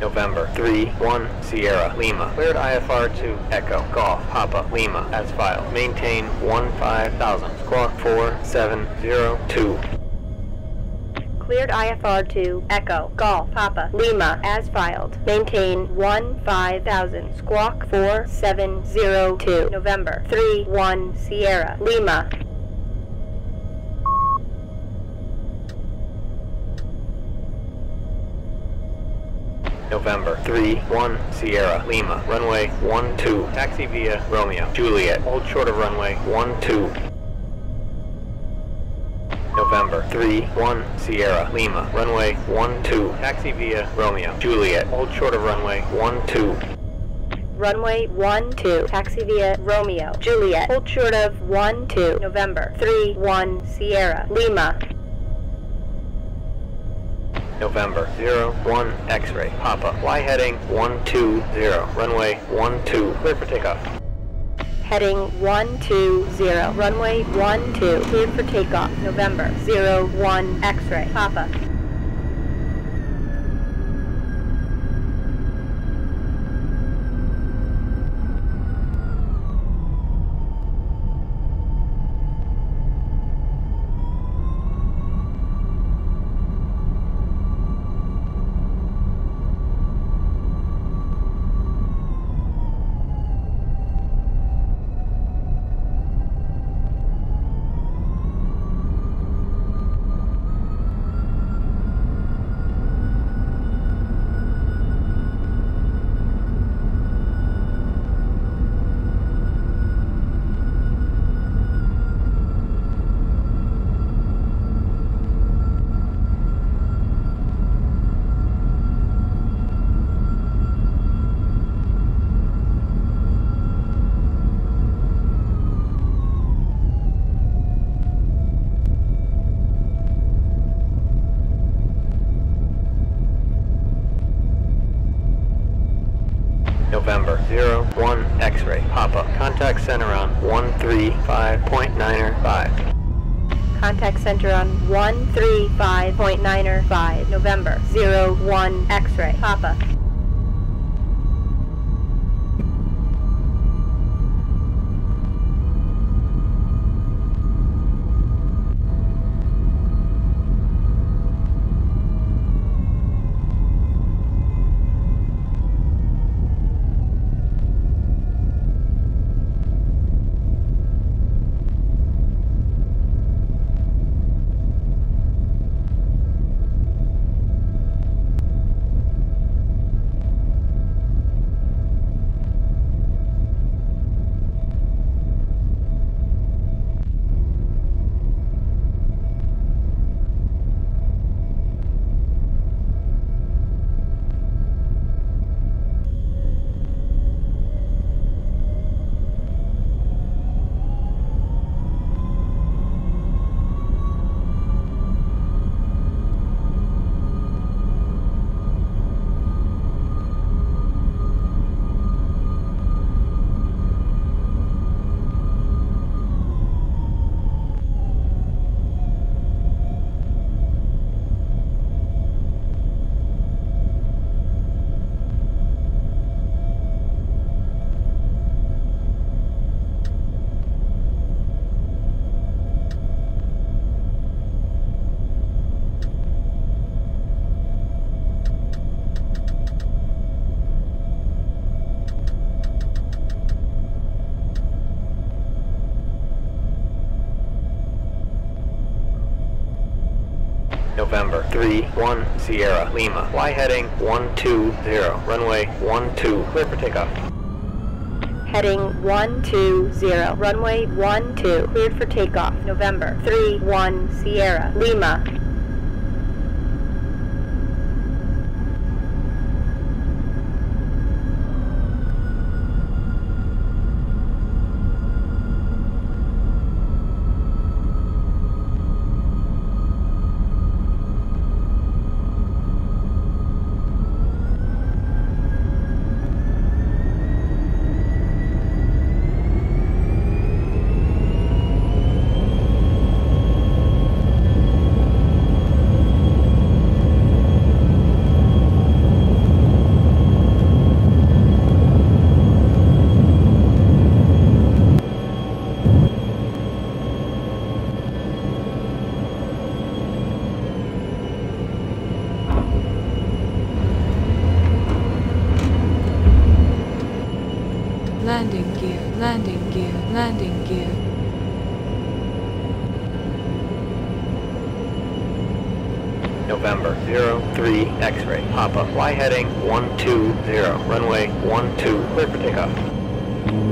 November 3, 1, Sierra, Lima. Cleared IFR to Echo, Golf, Papa, Lima, as filed. Maintain 15,000. Squawk 4702. Cleared IFR to Echo, Golf, Papa, Lima, as filed. Maintain 15,000. Squawk 4702. November 3, 1, Sierra, Lima. November. 3, 1, Sierra, Lima, runway 1 2 taxi via Romeo, Juliet, hold short of runway. 1 2 November. 3, 1, Sierra, Lima, runway 1 2 taxi via Romeo, Juliet, hold short of runway. 1 2 Runway 1 2, taxi via Romeo, Juliet, hold short of 1 2, November. 3, 1, Sierra, Lima. November. 0, 1, X-ray, Papa, Y heading 120, runway 12, clear for takeoff. Heading 120, runway 12, clear for takeoff, November. 0, 1, X-ray, Papa. Center on 135.905. Contact center on 135.905, November 0, 1, X-ray, Papa. November. 3, 1, Sierra, Lima, Y heading 120, runway 12, clear for takeoff. Heading 120, runway 12, cleared for takeoff, November. 3, 1, Sierra, Lima. 120. Runway 12. Cleared for takeoff.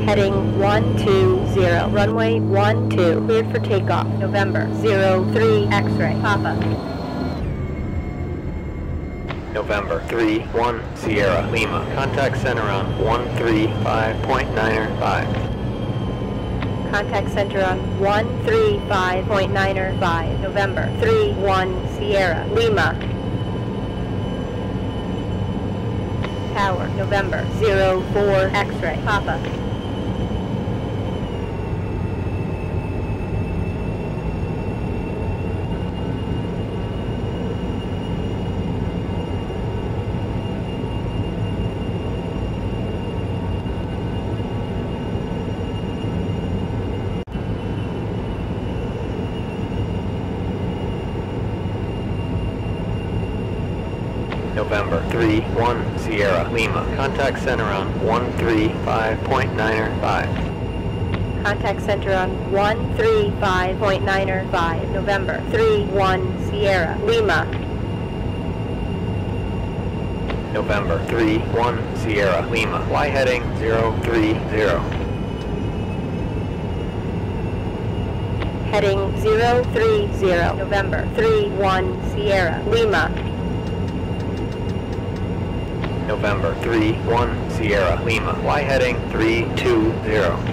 Heading 120. Runway one two. Cleared for takeoff. November 03 X-ray. Papa. November 3 1 Sierra Lima. Contact center on 135.95. Contact center on 135.905. November 3 1 Sierra Lima. Tower. November 04 X-ray. Papa. November 3 1 Sierra Lima. Contact center on 135.95. Contact center on 135.905. November 3 1 Sierra Lima. November 3 1 Sierra Lima. Y heading 030. Heading 030. November 3 1 Sierra Lima. November 3 1 Sierra Lima. Y heading 320.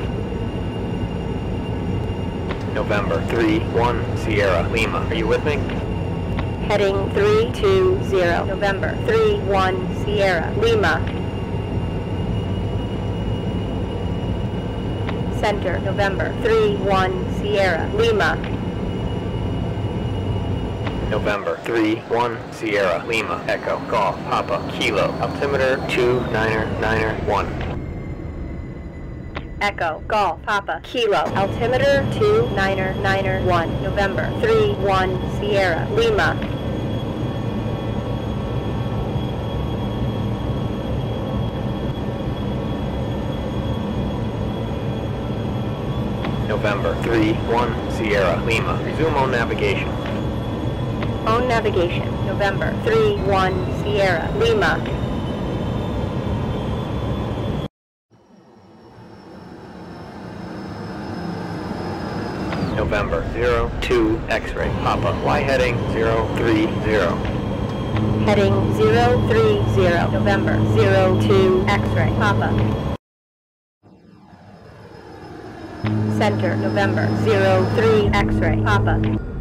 November 3 1 Sierra Lima. Are you with me? Heading 320. November 3 1 Sierra Lima. Center. November 3 1 Sierra Lima. November 3 1 Sierra Lima. Echo Golf Papa Kilo. Altimeter 2991. Echo, Golf, Papa, Kilo, Altimeter 2991, November 3 1 Sierra Lima. November 3 1 Sierra Lima. Resume on navigation. Own navigation, November 3 1 Sierra Lima. November 02 X-ray. Papa. Y heading 030. Heading 030, November 02 X-ray, Papa. Center, November 03 X-ray, Papa.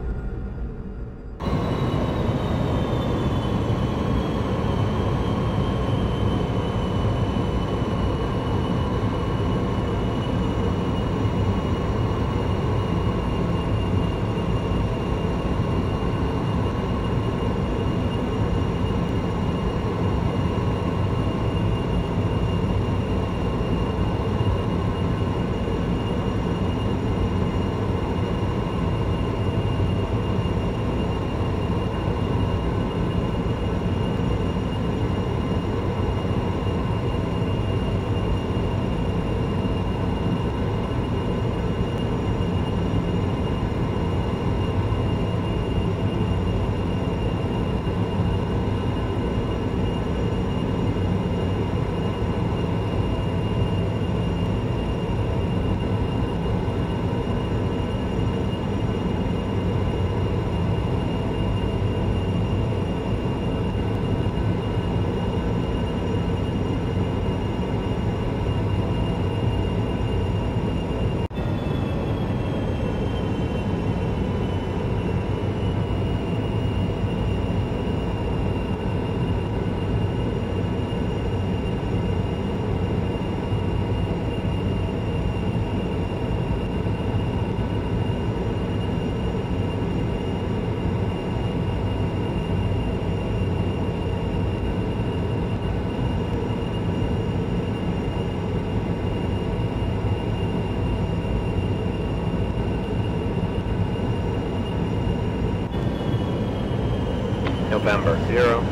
November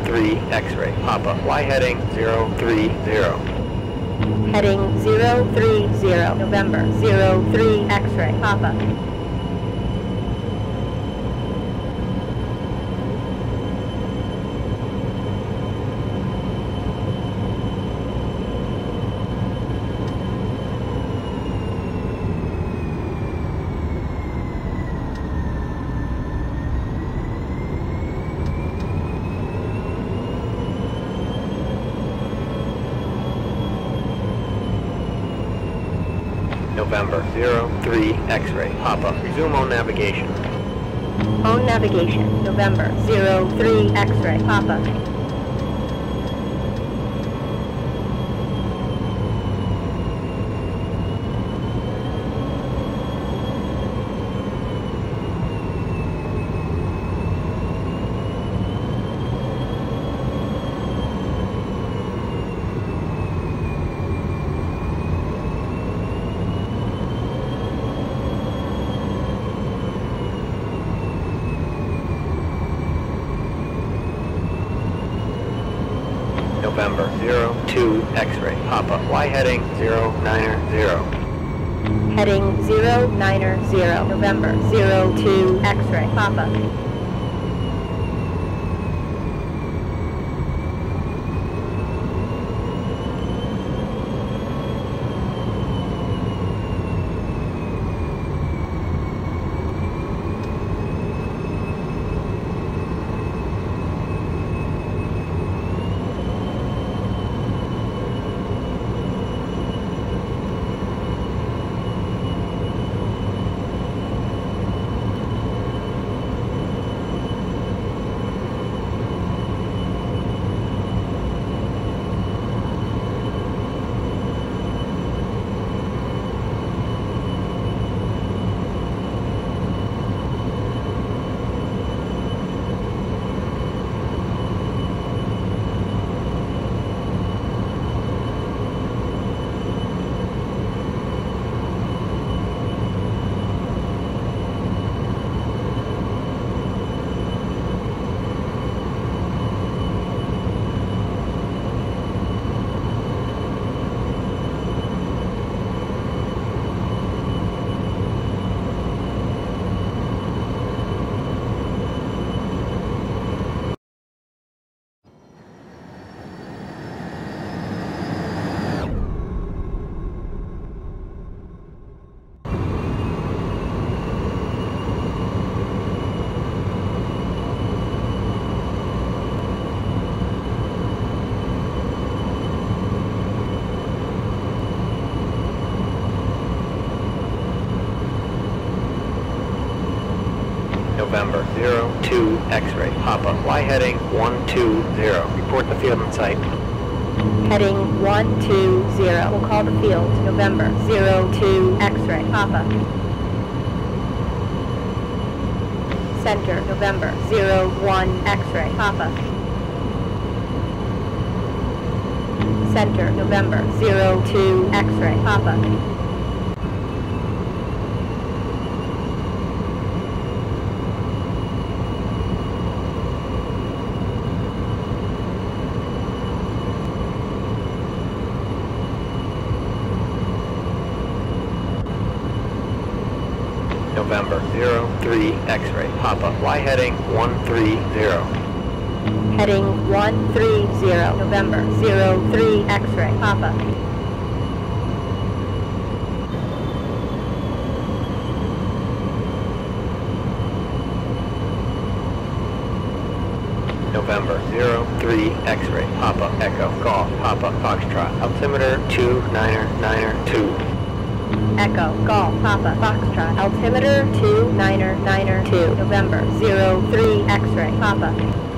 03 X-ray. Papa. Y heading 030. Heading 030, November 03 X-ray, Papa. November 03 X-ray. Papa. Resume on navigation. On navigation, November 03 X-ray, Papa. November 02 X-ray. Papa. Y heading 090. Heading 090, November 02 X-ray, Papa. November 02 X-ray. Papa. Y heading 120. Report the field in sight. Heading 120, we'll call the field, November 02 X-ray, Papa. Center, November 01 X-ray, Papa. Center, November 02 X-ray, Papa. November 03 X-ray. Papa. Y heading 130. Heading 130, November 03 X-ray, Papa. November 03 X-ray. Papa. Echo. Golf. Papa. Foxtrot. Altimeter 2992. Echo, Golf, Papa, Foxtrot, altimeter 2, Niner, Niner, 2, November 0, 03 X-ray, Papa.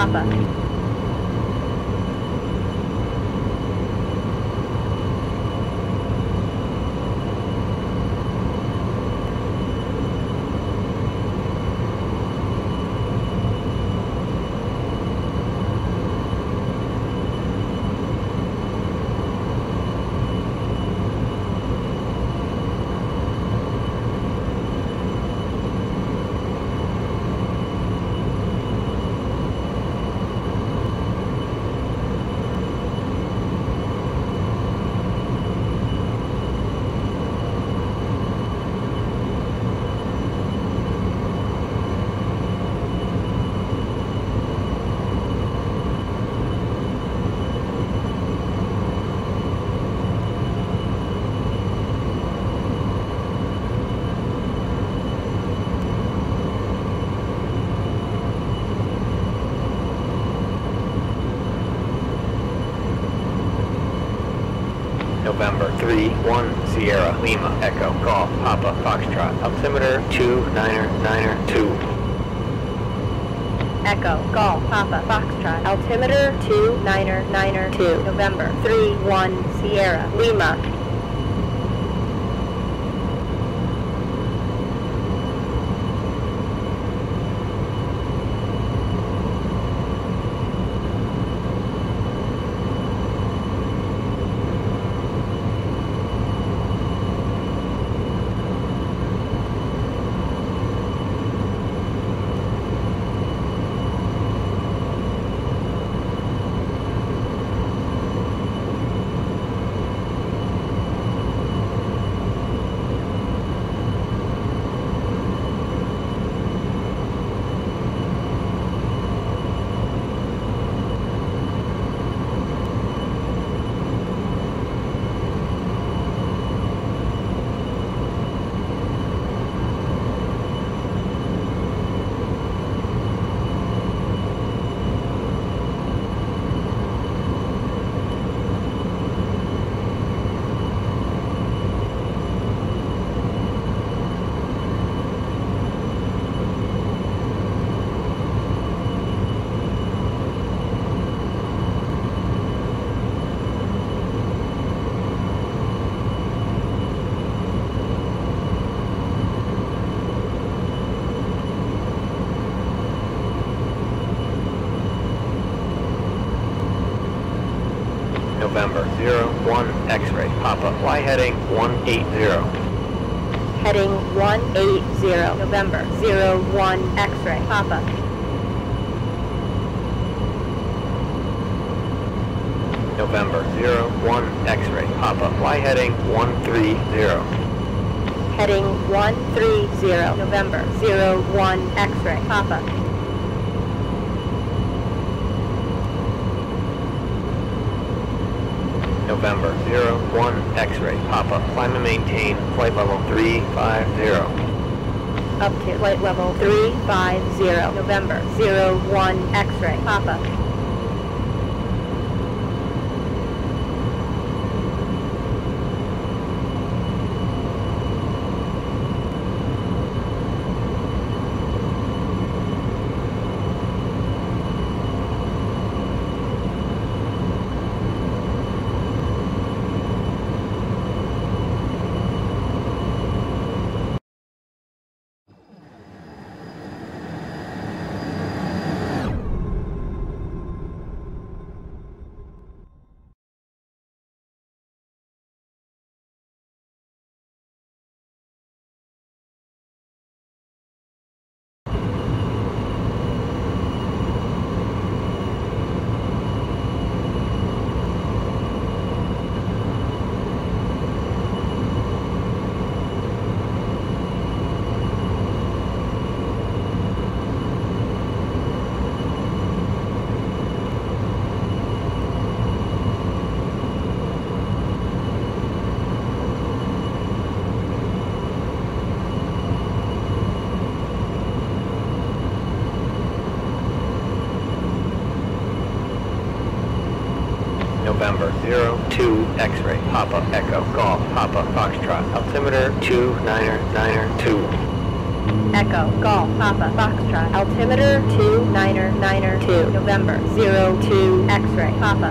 Papa. Altimeter 2992. Echo, Golf, Papa, Foxtrot, altimeter two, niner, niner, two, November 3, 1, Sierra, Lima. November 01 X-ray, Papa, Y heading 180. Heading 180, November 01, X-ray, Papa. November 01 X-ray, Papa, Y heading 130. Heading 130, November 01, X-ray, Papa. November 01 X-ray, Papa, climb and maintain flight level 350. Up to flight level 350, November 01, X-ray, Papa. November 02 X-ray, Papa, Echo, Golf, Papa, Foxtrot, altimeter 2 Niner Niner 2. Echo, Golf, Papa, Foxtrot, altimeter 2 Niner Niner 2, November 02, X-ray, Papa.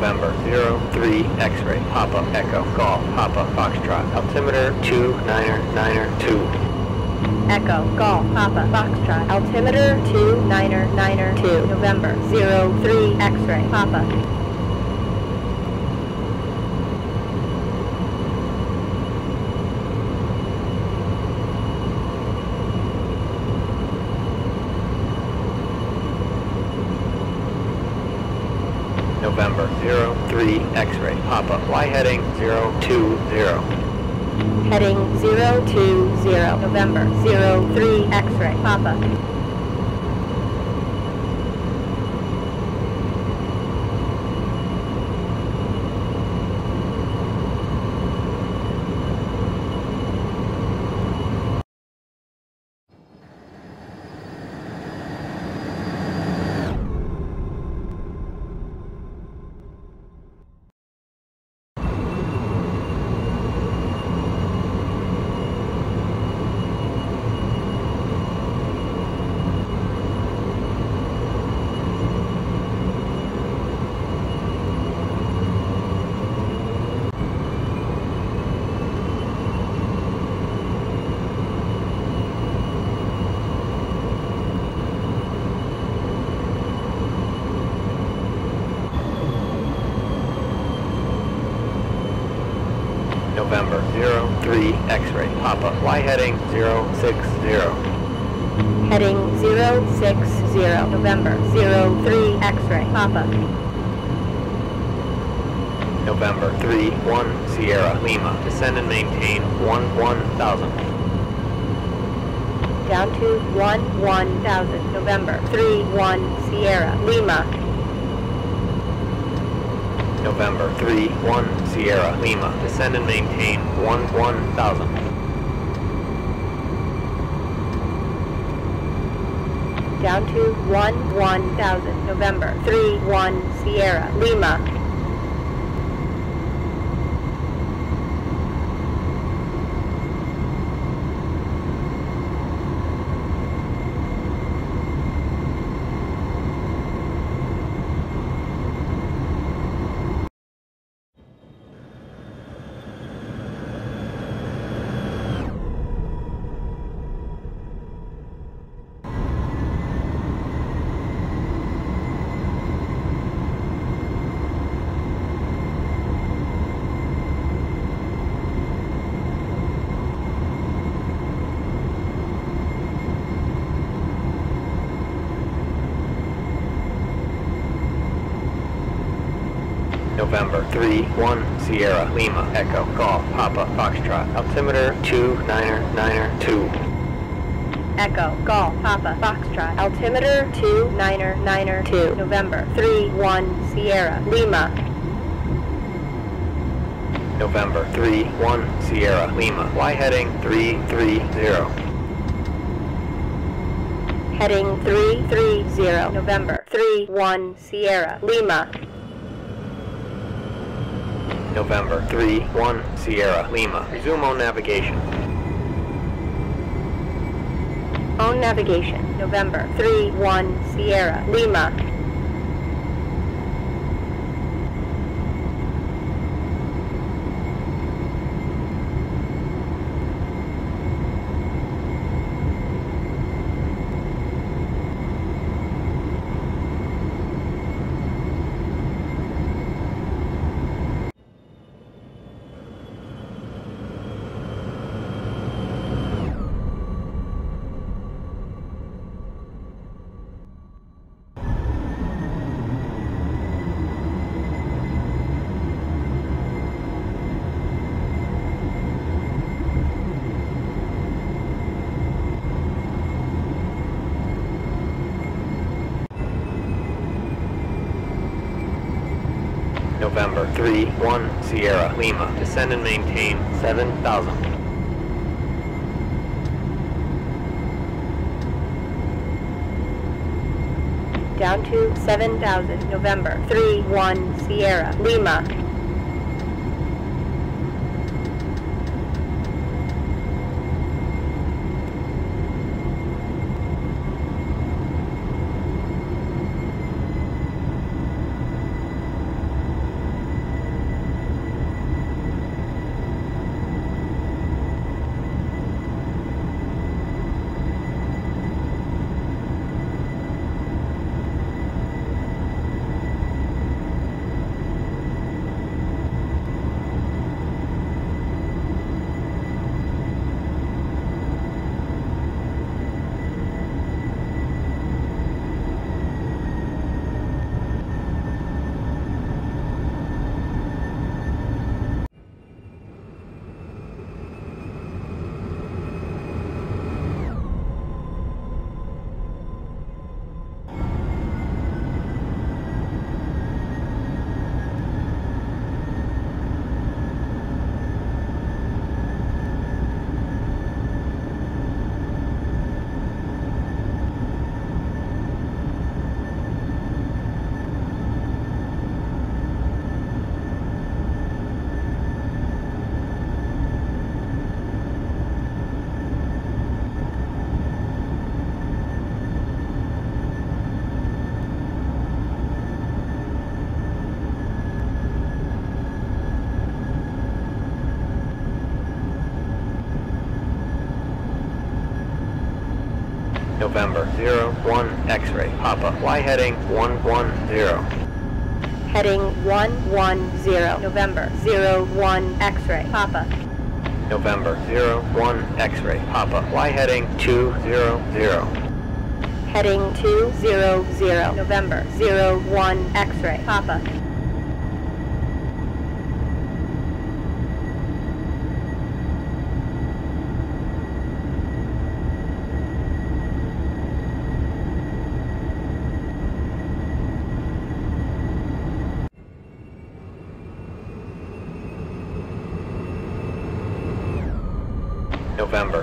November 03 X-ray, Papa, Echo, Golf, Papa, Foxtrot, altimeter 2992. Echo, Golf, Papa, Foxtrot, altimeter 2, Niner, Niner, 2, November, 03, X-ray, Papa. November 03 X-ray. Papa. Fly heading 020. Heading 020, November, 03, X-ray, Papa. November 03 X-ray. Papa. Fly heading 060. Heading 060, November, 03, X-ray, Papa. November 3 1 Sierra. Lima. Descend and maintain 1 1000. Down to 1, 1000, November, 3, 1, Sierra, Lima. November 3 1 Sierra. Lima. Descend and maintain 1 1000. Down to 1, 1000, November, 3, 1, Sierra, Lima. November 3 1 Sierra. Lima. Echo. Golf. Papa. Foxtrot. Altimeter 2 Niner Niner 2. Echo, Golf, Papa, Foxtrot, altimeter 2, Niner, Niner, 2, November, 3, 1, Sierra, Lima. November 3 1 Sierra. Lima. Fly heading 330. Heading 330, November, 3, 1, Sierra, Lima. November 3 1 Sierra. Lima. Resume on navigation. Own navigation, November, 3, 1, Sierra, Lima. November 3 1 Sierra. Lima. Descend and maintain 7000. Down to 7,000, November, 3, 1, Sierra, Lima. Papa. Y heading 110. Heading 110. November 01 X-ray Papa. November 01 X-ray Papa. Y heading 200. Heading 200. November 01 X-ray Papa. November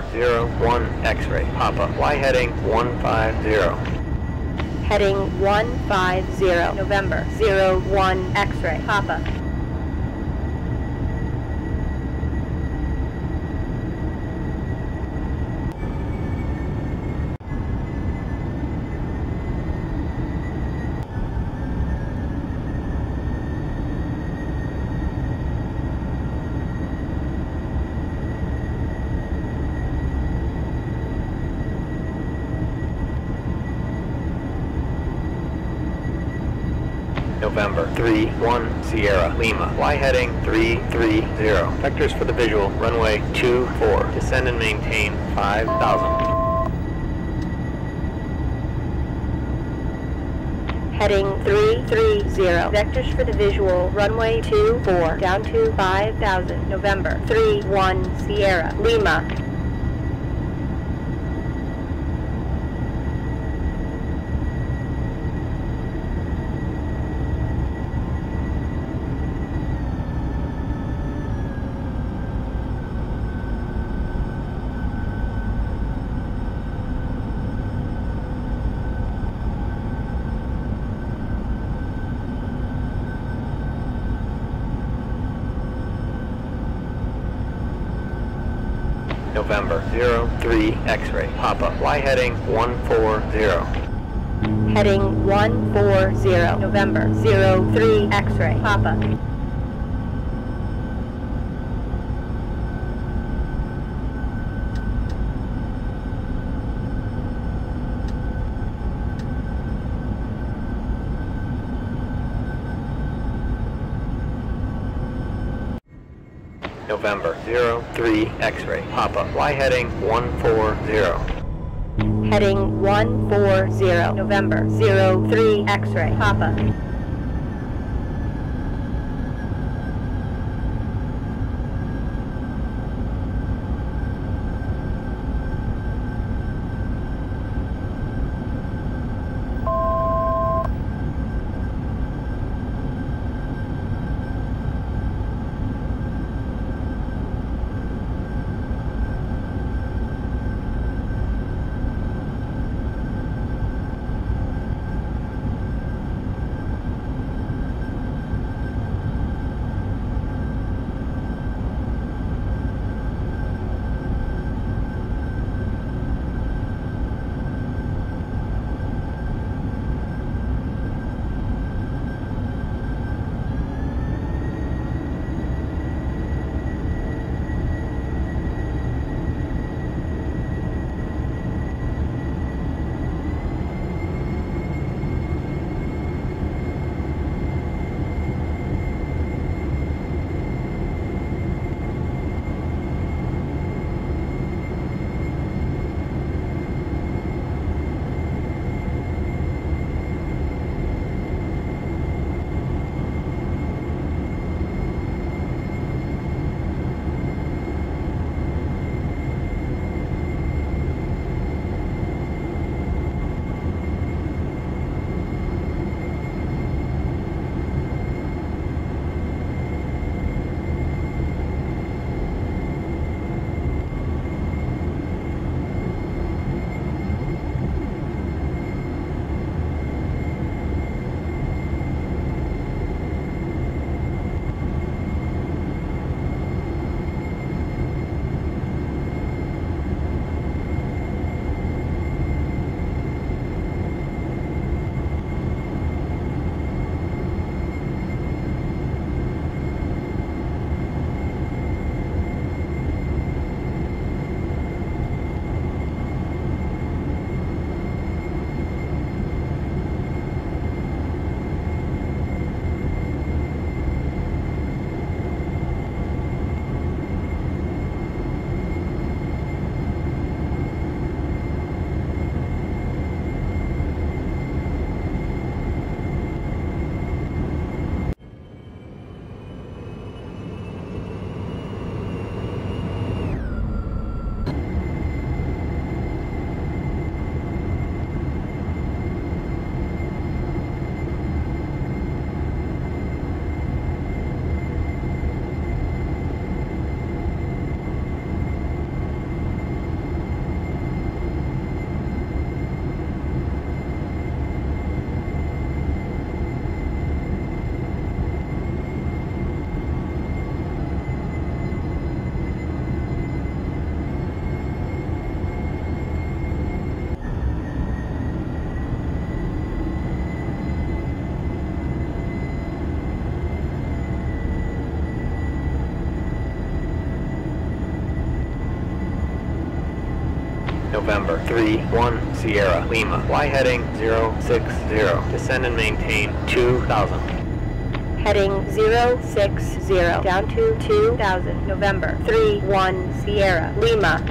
01 X-ray Papa. Y heading 150. Heading 150. November 01 X-ray Papa. November 31 Sierra Lima. Y heading 330. Vectors for the visual. Runway 24. Descend and maintain 5,000. Heading 330. Vectors for the visual. Runway 24. Down to 5000. November 31 Sierra Lima. November 03 X-ray Papa. Y heading 140. Heading 140. November 03 X-ray Papa. November 03 X-ray Papa. Y heading 140. Heading 140. November 03 X-ray Papa. November 3, 1 Sierra Lima. Y heading 060. Descend and maintain 2000. Heading 060, down to 2000, November 3, 1 Sierra Lima.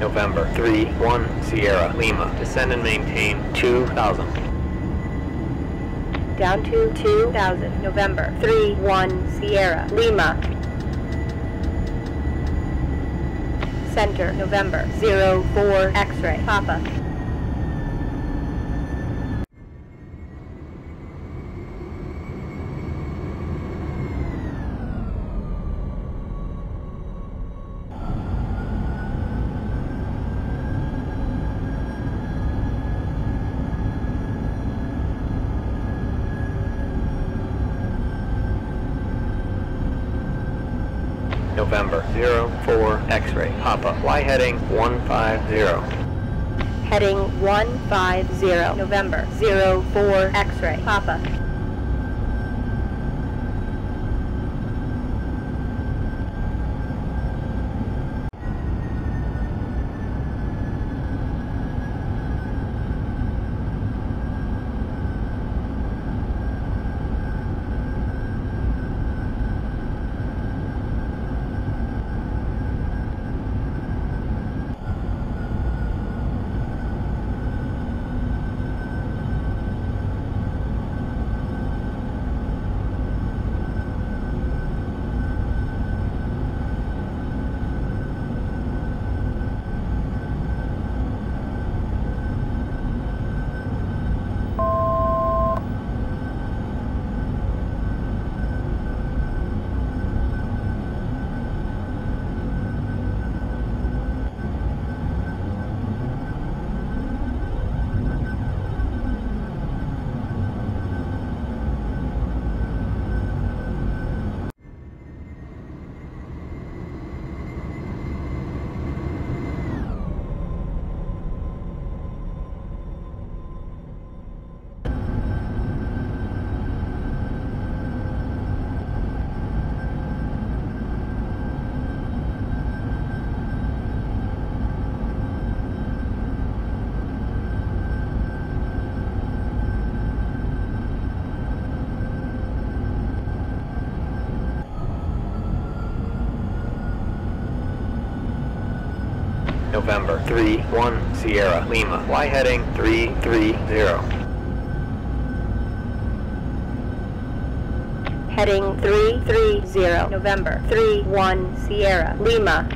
November 3, 1 Sierra Lima. Descend and maintain 2000. Down to 2000, November 3, 1 Sierra Lima. Center, November 04 X-ray, Papa. November 04 X-ray. Papa. Fly heading 150. Heading 150, November. 04 X-ray, Papa. November 3, 1 Sierra Lima. Fly heading 330. Heading 330, November 3, 1 Sierra Lima.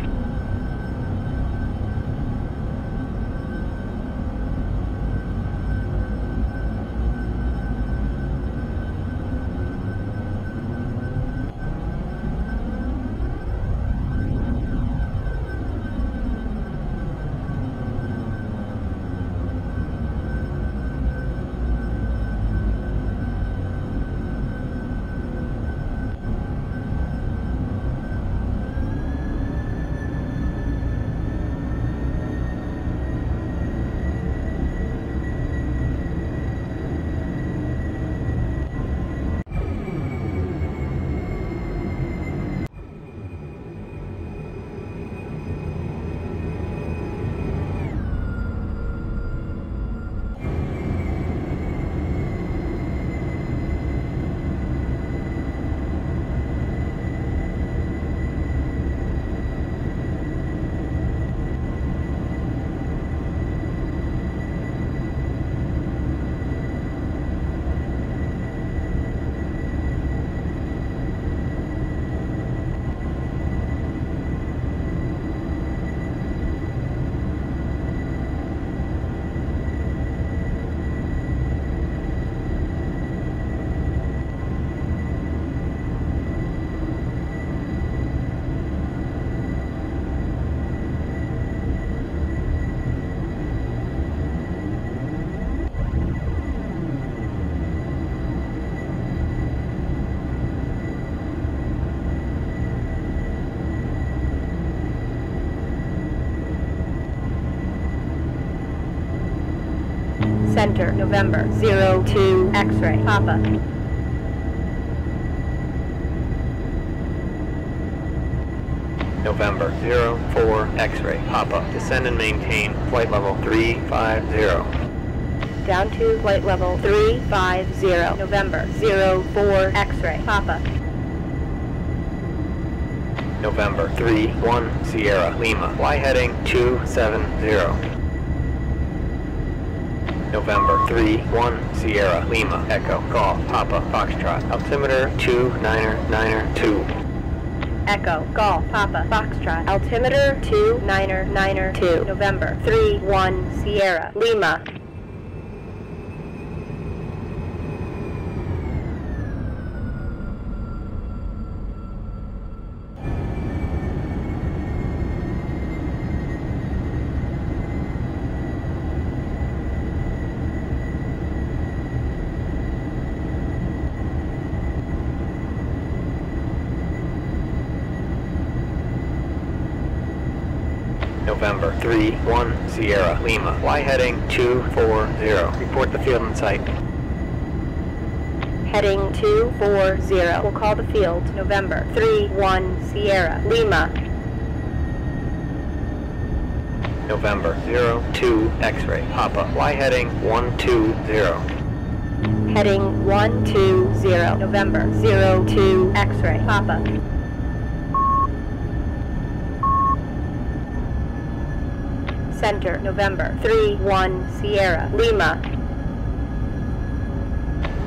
November 02 X-ray, Papa. November 04 X-ray Papa. Descend and maintain flight level 350. Down to flight level 350, November 04 X-ray Papa. November 31 Sierra Lima. Fly heading 270. November 3 1 Sierra Lima Echo Golf Papa Foxtrot. Altimeter 2992. Echo, Golf, Papa, Foxtrot, altimeter 2992, November 3 1 Sierra, Lima. November 31 Sierra Lima. Fly heading 240. Report the field in sight. Heading 240. We'll call the field, November 31 Sierra, Lima. November 02 X-ray Papa. Fly heading 120. Heading 120, November 02 X-ray, Papa. Center, November 31 Sierra, Lima.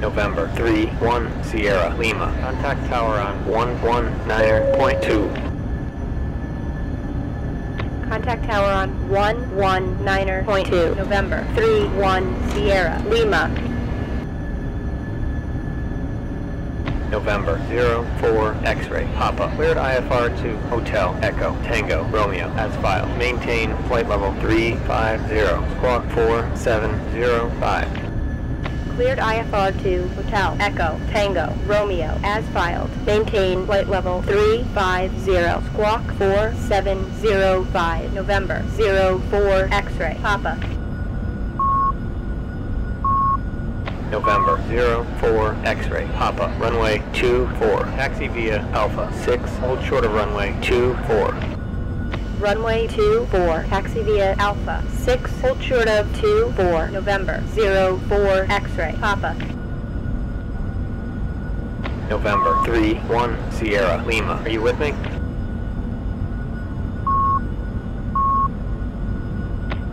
November 31 Sierra Lima. Contact tower on 119.2. Contact tower on 119.2, November 31 Sierra, Lima. November 04 X-ray Papa. Cleared IFR to Hotel Echo Tango Romeo as filed. Maintain flight level 350. Squawk 4705. Cleared IFR to Hotel Echo Tango Romeo as filed. Maintain flight level 350. Squawk 4705. November 04 X-ray Papa. November 04 X-ray Papa. Runway 24. Taxi via Alpha 6. Hold short of runway 24. Runway 24, taxi via Alpha 6, hold short of 24, November 04 X-ray Papa. November 3 1 Sierra Lima. Are you with me?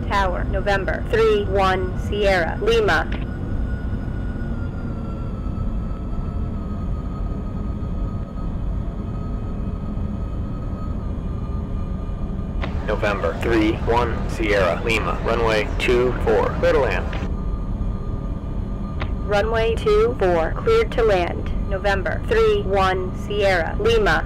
Tower, November 3 1 Sierra Lima. November 31 Sierra Lima. Runway 24. Clear to land. Runway 24, cleared to land. November 31 Sierra Lima.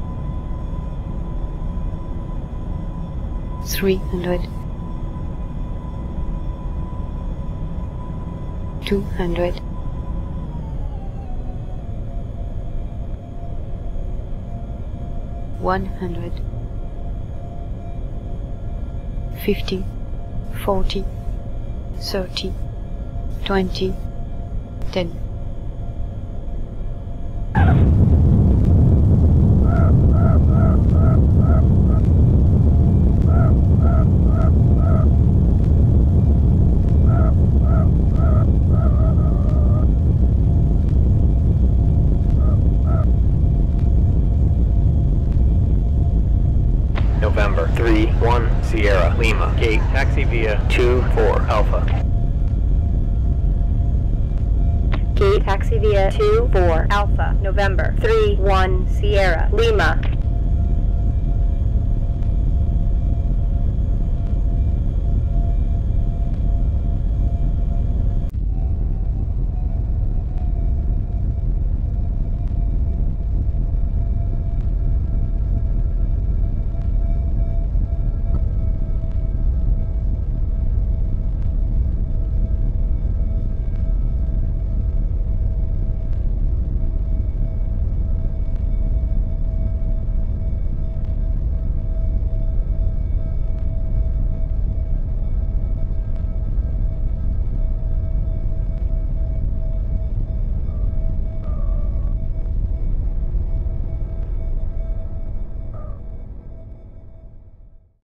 300 200 100 50 40 30 20 10 Taxi via 2-4 Alpha. Gate. Taxi via 2 4 Alpha. November. 3 1 Sierra. Lima